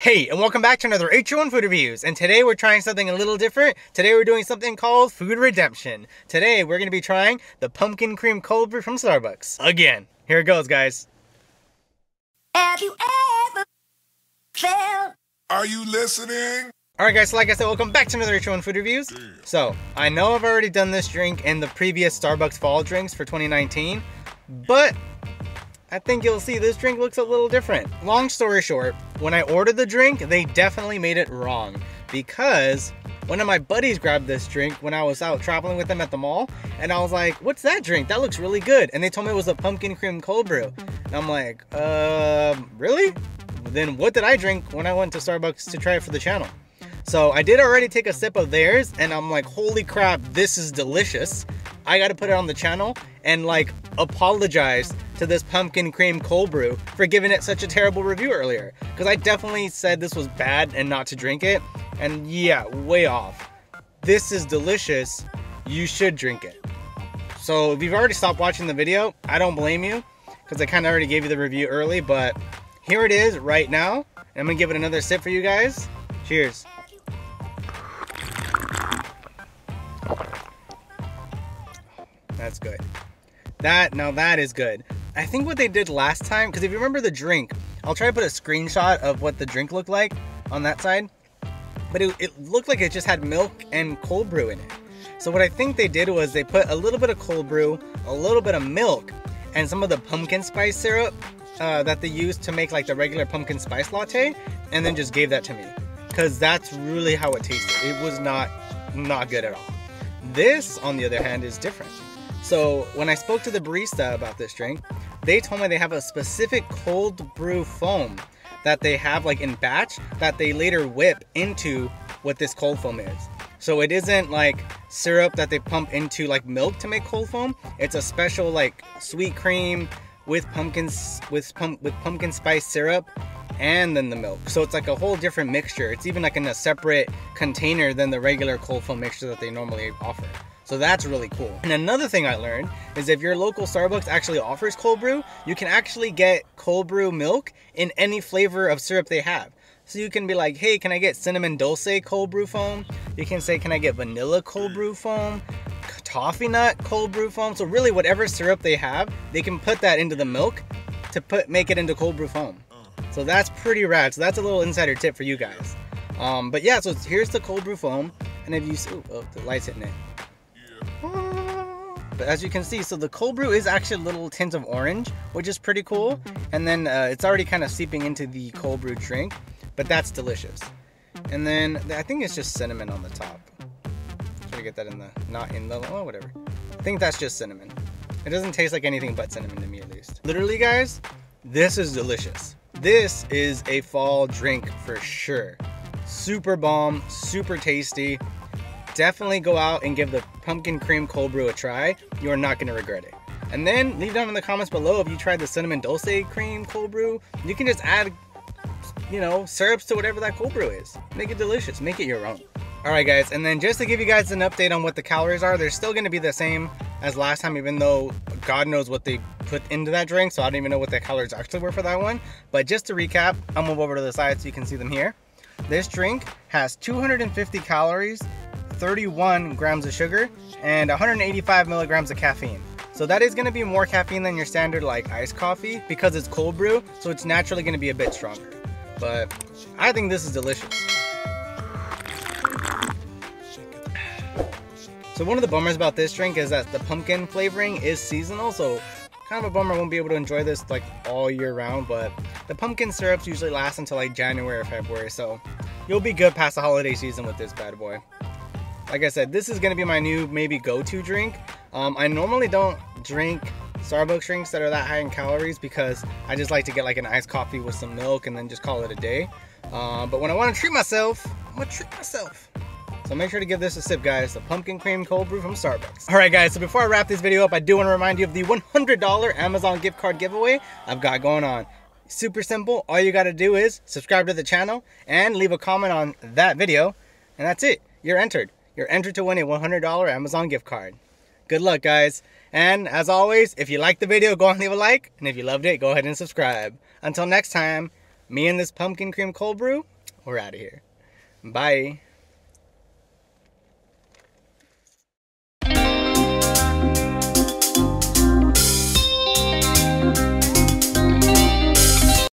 Hey, and welcome back to another H1 Food Reviews. And today we're trying something a little different. Today we're doing something called Food Redemption. Today we're going to be trying the pumpkin cream cold brew from Starbucks. Again. Here it goes, guys. Have you ever felt? Are you listening? Alright guys, so like I said, welcome back to another H1 Food Reviews. So, I know I've already done this drink in the previous Starbucks fall drinks for 2019, but I think you'll see this drink looks a little different. Long story short, when I ordered the drink, they definitely made it wrong because one of my buddies grabbed this drink when I was out traveling with them at the mall, and I was like, "What's that drink? That looks really good." And they told me it was a pumpkin cream cold brew. And I'm like, "Uh, really?" Then what did I drink when I went to Starbucks to try it for the channel? So I did already take a sip of theirs, and I'm like, "Holy crap, this is delicious!" I got to put it on the channel and like apologize to this pumpkin cream cold brew for giving it such a terrible review earlier. Because I definitely said this was bad and not to drink it. And yeah, way off. This is delicious. You should drink it. So if you've already stopped watching the video, I don't blame you because I kind of already gave you the review early. But here it is right now. I'm to give it another sip for you guys. Cheers. That's good. That, now that is good. I think what they did last time, because if you remember the drink, I'll try to put a screenshot of what the drink looked like on that side. But it, it looked like it just had milk and cold brew in it. So what I think they did was they put a little bit of cold brew, a little bit of milk, and some of the pumpkin spice syrup uh, that they used to make like the regular pumpkin spice latte, and then just gave that to me. Cause that's really how it tasted. It was not not good at all. This, on the other hand, is different. So when I spoke to the barista about this drink, they told me they have a specific cold brew foam that they have like in batch that they later whip into what this cold foam is. So it isn't like syrup that they pump into like milk to make cold foam. It's a special like sweet cream with pumpkins with pump with pumpkin spice syrup and then the milk. So it's like a whole different mixture. It's even like in a separate container than the regular cold foam mixture that they normally offer. So that's really cool. And another thing I learned is if your local Starbucks actually offers cold brew, you can actually get cold brew milk in any flavor of syrup they have. So you can be like, hey, can I get cinnamon dulce cold brew foam? You can say, can I get vanilla cold brew foam? Toffee nut cold brew foam? So really whatever syrup they have, they can put that into the milk to put make it into cold brew foam. So that's pretty rad. So that's a little insider tip for you guys. Um, but yeah, so here's the cold brew foam. And if you, oh, the light's hitting it. But as you can see, so the cold brew is actually a little tint of orange, which is pretty cool. And then uh, it's already kind of seeping into the cold brew drink, but that's delicious. And then I think it's just cinnamon on the top. Try to get that in the, not in the, oh, whatever. I think that's just cinnamon. It doesn't taste like anything but cinnamon to me at least. Literally guys, this is delicious. This is a fall drink for sure. Super bomb, super tasty definitely go out and give the pumpkin cream cold brew a try. You are not gonna regret it. And then leave down in the comments below if you tried the cinnamon dulce cream cold brew. You can just add, you know, syrups to whatever that cold brew is. Make it delicious, make it your own. All right guys, and then just to give you guys an update on what the calories are, they're still gonna be the same as last time, even though God knows what they put into that drink, so I don't even know what the calories actually were for that one. But just to recap, I'll move over to the side so you can see them here. This drink has 250 calories, 31 grams of sugar and 185 milligrams of caffeine. So that is gonna be more caffeine than your standard like iced coffee because it's cold brew, so it's naturally gonna be a bit stronger. But I think this is delicious. So one of the bummers about this drink is that the pumpkin flavoring is seasonal, so kind of a bummer I won't be able to enjoy this like all year round, but the pumpkin syrups usually last until like January or February, so you'll be good past the holiday season with this bad boy like I said, this is gonna be my new maybe go-to drink. Um, I normally don't drink Starbucks drinks that are that high in calories because I just like to get like an iced coffee with some milk and then just call it a day. Uh, but when I want to treat myself, I'm gonna treat myself. So make sure to give this a sip, guys. The pumpkin cream cold brew from Starbucks. All right, guys, so before I wrap this video up, I do want to remind you of the $100 Amazon gift card giveaway I've got going on. Super simple. All you got to do is subscribe to the channel and leave a comment on that video, and that's it. You're entered you're entered to win a $100 Amazon gift card. Good luck, guys. And as always, if you liked the video, go ahead and leave a like. And if you loved it, go ahead and subscribe. Until next time, Me and this pumpkin cream cold brew, we're out of here. Bye.